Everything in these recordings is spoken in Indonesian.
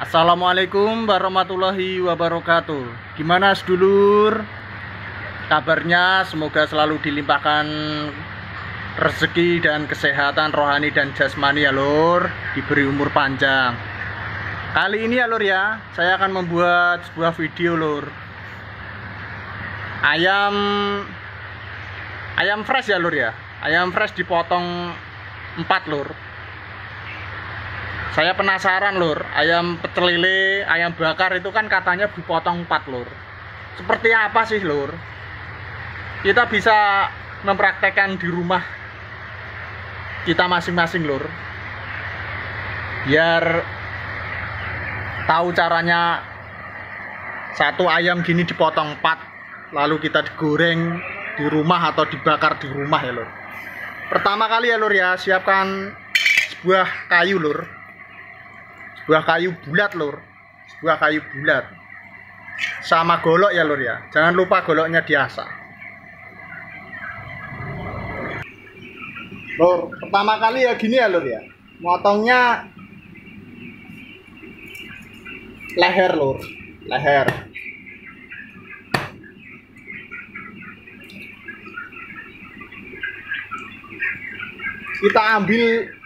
Assalamualaikum warahmatullahi wabarakatuh. Gimana sedulur? Kabarnya semoga selalu dilimpahkan rezeki dan kesehatan rohani dan jasmani ya lur. Diberi umur panjang. Kali ini ya lur ya Saya akan membuat sebuah video lur. Ayam Ayam fresh ya lur ya? Ayam fresh dipotong 4 lur saya penasaran lur. Ayam pecel lele ayam bakar itu kan katanya dipotong 4 lur. Seperti apa sih lur? Kita bisa mempraktekkan di rumah kita masing-masing lur. Biar tahu caranya satu ayam gini dipotong 4 lalu kita digoreng di rumah atau dibakar di rumah ya lur. Pertama kali ya lur ya siapkan sebuah kayu lur sebuah kayu bulat lur. Sebuah kayu bulat. Sama golok ya lur ya. Jangan lupa goloknya diasah. Lur pertama kali ya gini ya lur ya. Motongnya leher lur. Leher. Kita ambil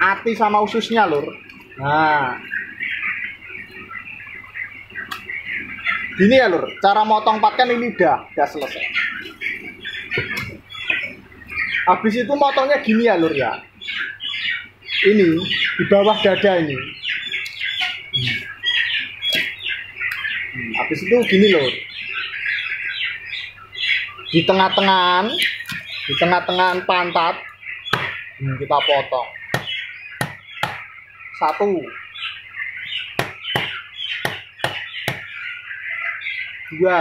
ati sama ususnya lur nah. Gini ya lur. Cara motong patkan ini udah udah selesai. Habis itu motongnya gini ya lur ya. Ini di bawah dada ini. Habis itu gini lur. Di tengah-tengahan di tengah-tengahan pantat hmm, kita potong satu. Dua.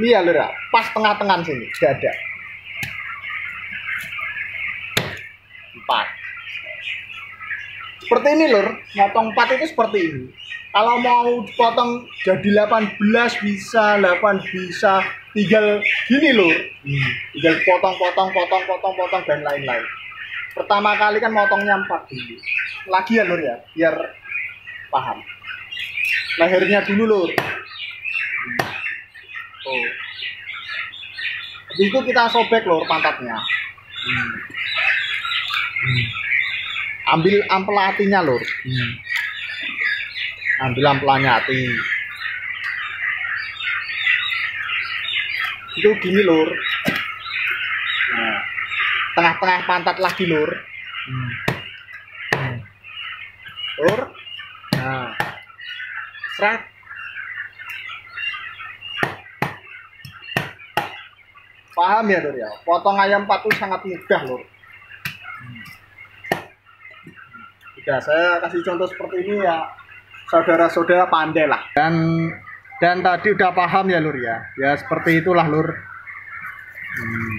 Ini ya lura pas tengah-tengah sini dada empat. Seperti ini lur. Motong empat itu seperti ini. Kalau mau potong jadi 18 bisa 8 bisa. Tinggal gini lur. Tinggal potong potong potong potong potong dan lain-lain pertama kali kan motongnya empat dulu lagi ya lur ya biar paham lehernya dulu lur oh itu kita sobek lur pantatnya hmm. Hmm. ambil ampel hatinya lur hmm. ambil ampelannya hati itu gini lur tengah-tengah pantat lagi lur. Hmm. lur. Nah. Serat paham ya lur ya? Potong ayam patu sangat mudah lur. Sudah saya kasih contoh seperti ini ya. Saudara-saudara pandai lah. Dan dan tadi udah paham ya lur ya? Ya seperti itulah lur. Hmm.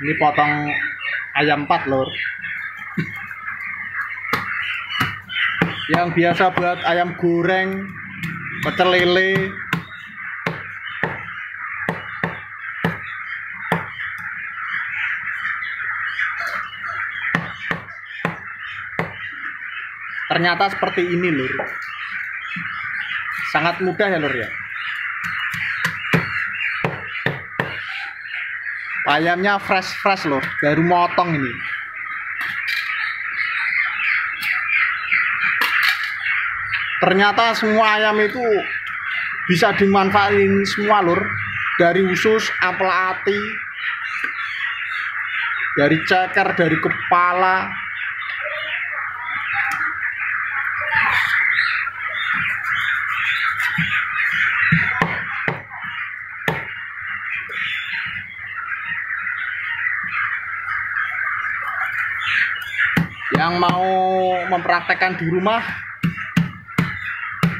Ini potong ayam empat lor yang biasa buat ayam goreng pecel lele. Ternyata seperti ini lur. Sangat mudah ya lur ya ayamnya fresh fresh loh. Baru motong ini. Ternyata semua ayam itu bisa dimanfaatin semua lur. Dari usus apel ati dari ceker dari kepala yang mau mempraktekkan di rumah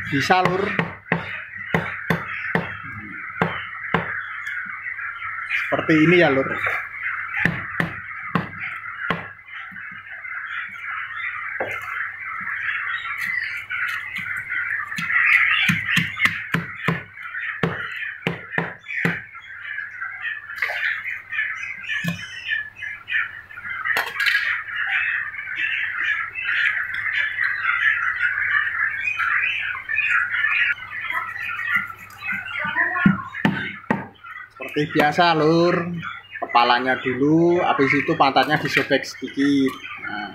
bisa lur seperti ini ya lur seperti biasa lur. Kepalanya dulu habis itu pantatnya disobek sedikit nah.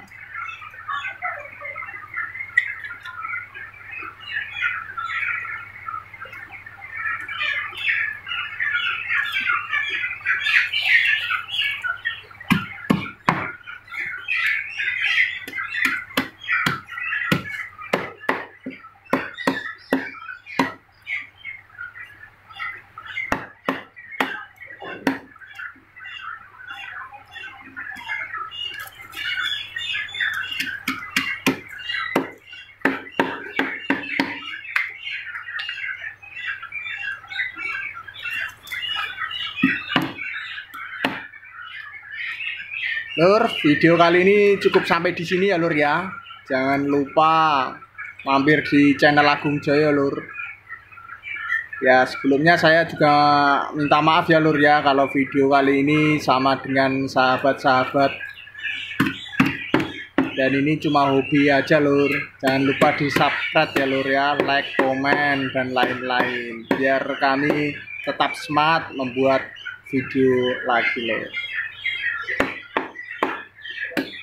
Lur, video kali ini cukup sampai di sini ya Lur ya. Jangan lupa mampir di channel Agung Jaya Lur. Ya sebelumnya saya juga minta maaf ya Lur ya kalau video kali ini sama dengan sahabat-sahabat. Dan ini cuma hobi aja lur. Jangan lupa di subscribe ya lur ya. Like komen dan lain-lain. Biar kami tetap semangat membuat video lagi lur